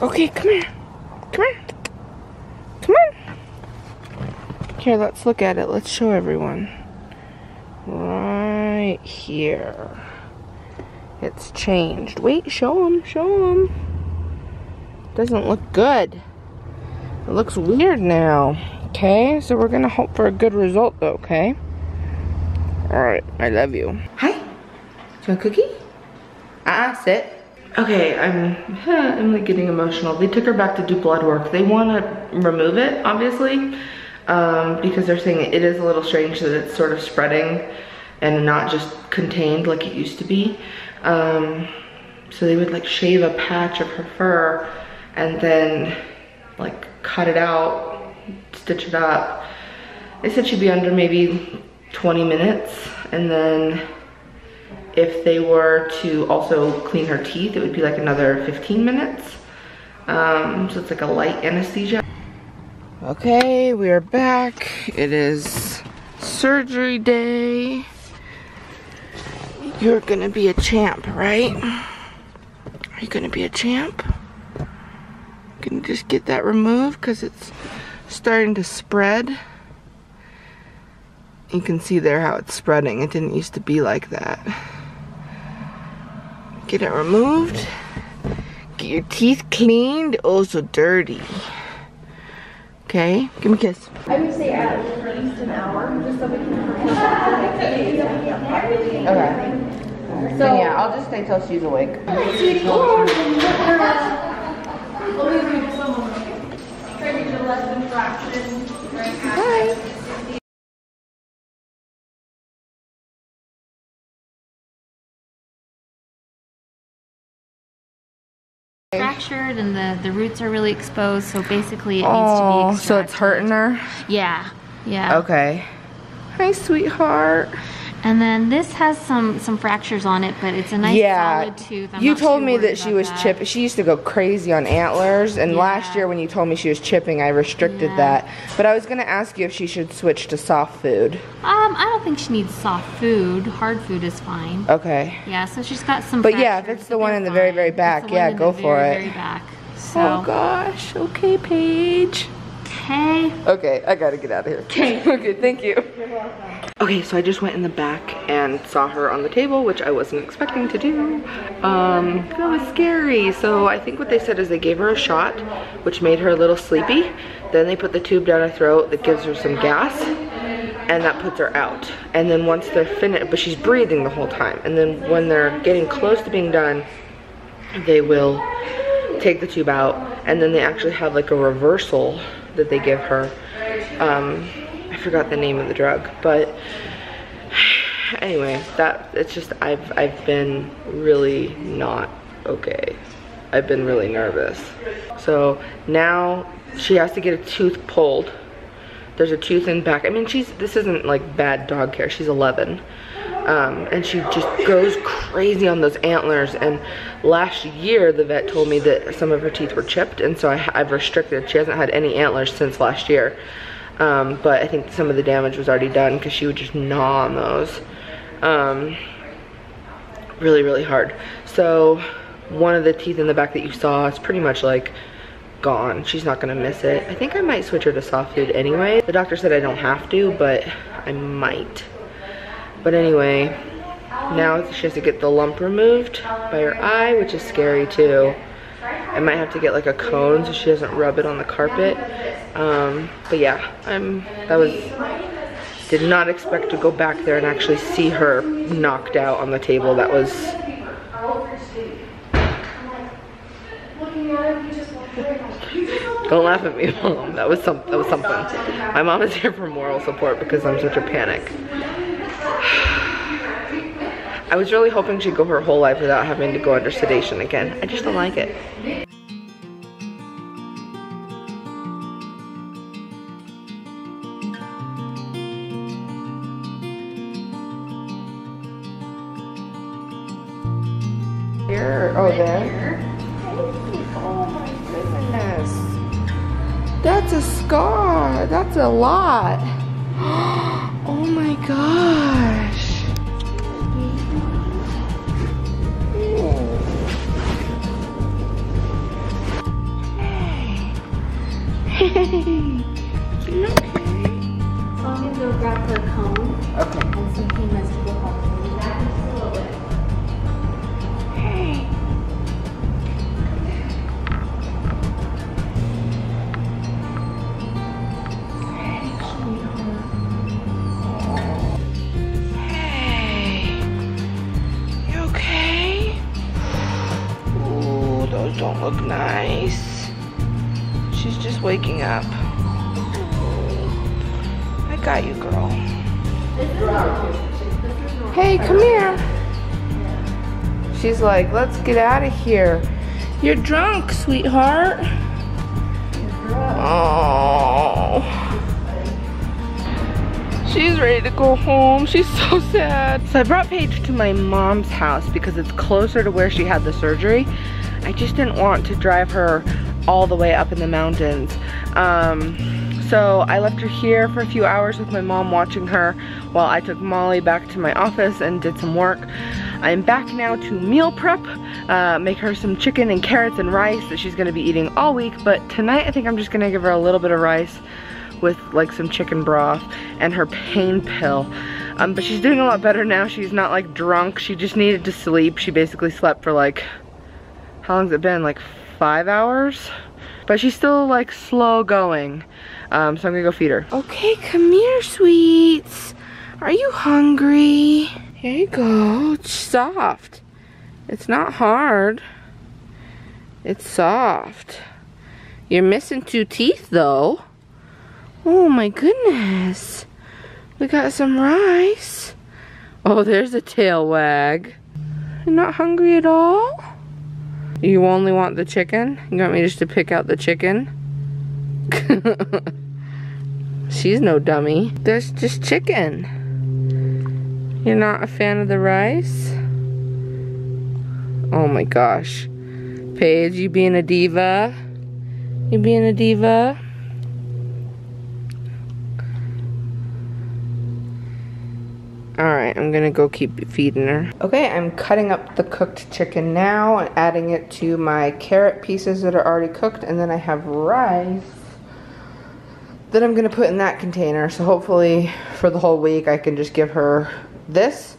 Okay, come here. Come here. Come on. Here, let's look at it. Let's show everyone. Right here. It's changed. Wait, show them. Show them. Doesn't look good. It looks weird now. Okay, so we're gonna hope for a good result though, okay? Alright, I love you. Hi. Do you want a cookie? Ah, uh -uh, sit. Okay, I'm, I'm like getting emotional. They took her back to do blood work. They want to remove it, obviously, um, because they're saying it is a little strange that it's sort of spreading and not just contained like it used to be. Um, so they would like shave a patch of her fur and then like cut it out, stitch it up. They said she'd be under maybe 20 minutes and then if they were to also clean her teeth, it would be like another 15 minutes. Um, so it's like a light anesthesia. Okay, we are back. It is surgery day. You're gonna be a champ, right? Are you gonna be a champ? Gonna just get that removed because it's starting to spread. You can see there how it's spreading. It didn't used to be like that. Get it removed. Get your teeth cleaned. Oh, so dirty. Okay, give me a kiss. I would say at least an hour, just so we can Okay. So yeah, I'll just stay till she's awake. Hi. Fractured and the, the roots are really exposed, so basically it needs to be Oh, extracted. so it's hurting her? Yeah, yeah. Okay. Hi, sweetheart. And then this has some some fractures on it, but it's a nice yeah. solid tooth. I'm you told me that she was that. chipping. She used to go crazy on antlers, and last year when you told me she was chipping, I restricted Yeah. that. But I was gonna ask you if she should switch to soft food. Um, I don't think she needs soft food. Hard food is fine. Okay. Yeah, so she's got some. But yeah, if it's the one in the very, fine. very It's back, yeah, go for very, it. Very back. So, Oh gosh. Okay, Page. Okay. Okay, I gotta get out of here. Okay. okay, thank you. Okay, so I just went in the back and saw her on the table, which I wasn't expecting to do. Um, that was scary. So I think what they said is they gave her a shot, which made her a little sleepy. Then they put the tube down her throat that gives her some gas, and that puts her out. And then once they're finished, but she's breathing the whole time. And then when they're getting close to being done, they will take the tube out, and then they actually have like a reversal that they give her. Um, I forgot the name of the drug, but anyway, that it's just I've I've been really not okay. I've been really nervous. So now she has to get a tooth pulled. There's a tooth in back. I mean, she's this isn't like bad dog care. She's 11. Um, and she just goes crazy on those antlers. And last year, the vet told me that some of her teeth were chipped, and so I, have restricted. She hasn't had any antlers since last year. Um, but I think some of the damage was already done because she would just gnaw on those. Um, really, really hard. So one of the teeth in the back that you saw is pretty much like gone. She's not gonna miss it. I think I might switch her to soft food anyway. The doctor said I don't have to, but I might. But anyway, now she has to get the lump removed by her eye, which is scary too. I might have to get like a cone so she doesn't rub it on the carpet. Um, but yeah, I'm, that was, did not expect to go back there and actually see her knocked out on the table. That was, don't laugh at me, mom. That was some, that was something. My mom is here for moral support because I'm such a panic. I was really hoping she'd go her whole life without having to go under sedation again. I just don't like it. Here, oh there. Oh my goodness. That's a scar. That's a lot. Oh my gosh. So I'm gonna go grab her cone Okay. and some pain meds to go home. Hey. Hey, you okay? Ooh, those don't look nice. Just waking up. I got you, girl. Hey, come here. She's like, let's get out of here. You're drunk, sweetheart. Oh. She's ready to go home. She's so sad. So I brought Page to my mom's house because it's closer to where she had the surgery. I just didn't want to drive her all the way up in the mountains. Um, so I left her here for a few hours with my mom watching her while I took Molly back to my office and did some work. I'm back now to meal prep, uh, make her some chicken and carrots and rice that she's gonna be eating all week, but tonight I think I'm just gonna give her a little bit of rice with like some chicken broth and her pain pill. Um, but she's doing a lot better now. She's not like drunk. She just needed to sleep. She basically slept for like, how long's it been? Like five hours? But she's still like slow going. Um, so I'm gonna go feed her. Okay, come here, sweets. Are you hungry? Here you go. It's soft. It's not hard. It's soft. You're missing two teeth though. Oh my goodness. We got some rice. Oh, there's a tail wag. You're not hungry at all? You only want the chicken? You want me just to pick out the chicken? She's no dummy. There's just chicken. You're not a fan of the rice? Oh my gosh. Page, you being a diva? You being a diva? Alright, I'm gonna go keep feeding her. Okay, I'm cutting up the cooked chicken now and adding it to my carrot pieces that are already cooked, and then I have rice that I'm gonna put in that container. So hopefully for the whole week I can just give her this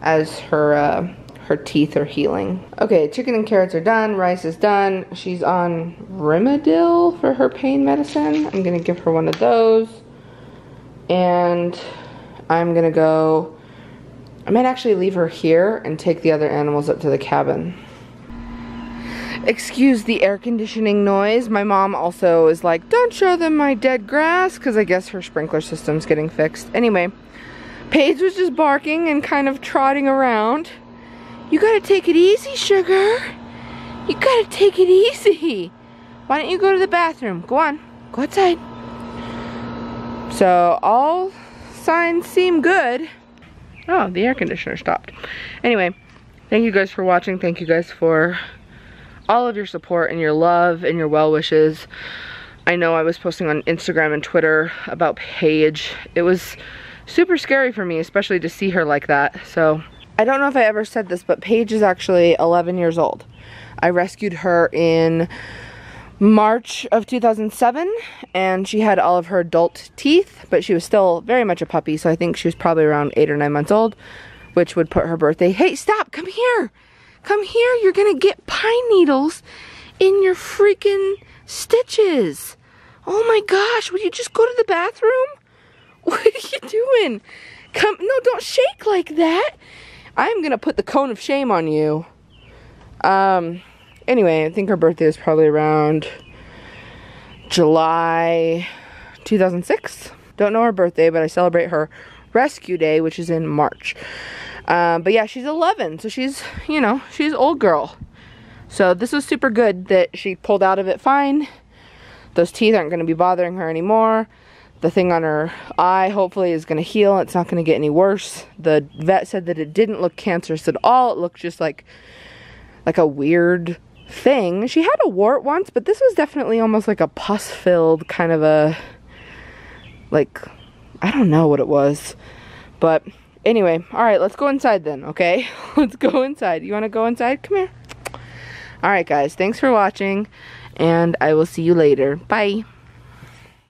as her uh, her teeth are healing. Okay, chicken and carrots are done, rice is done. She's on Rimadyl for her pain medicine. I'm gonna give her one of those. And I'm gonna go, I might actually leave her here and take the other animals up to the cabin. Excuse the air conditioning noise. My mom also is like, don't show them my dead grass, because I guess her sprinkler system's getting fixed. Anyway, Page was just barking and kind of trotting around. You gotta take it easy, sugar. You gotta take it easy. Why don't you go to the bathroom? Go on, go outside. So all signs seem good. Oh, the air conditioner stopped. Anyway, thank you guys for watching. Thank you guys for all of your support and your love and your well wishes. I know I was posting on Instagram and Twitter about Page. It was super scary for me, especially to see her like that. So I don't know if I ever said this, but Page is actually 11 years old. I rescued her in March of 2007 and she had all of her adult teeth, but she was still very much a puppy, so I think she was probably around eight or nine months old, which would put her birthday. Hey, stop, come here. Come here, you're gonna get pine needles in your freaking stitches. Oh my gosh, will you just go to the bathroom? What are you doing? Come, no, don't shake like that. I'm gonna put the cone of shame on you. Um, anyway, I think her birthday is probably around July 2006. Don't know her birthday, but I celebrate her rescue day, which is in March. Um, but yeah, she's 11, so she's, you know, she's old girl. So this was super good that she pulled out of it fine. Those teeth aren't going to be bothering her anymore. The thing on her eye hopefully is going to heal. It's not going to get any worse. The vet said that it didn't look cancerous at all. It looked just like like a weird thing. She had a wart once, but this was definitely almost like a pus-filled kind of a like I don't know what it was. But anyway, all right, let's go inside then, okay? let's go inside. You want to go inside? Come here. All right, guys. Thanks for watching, and I will see you later. Bye.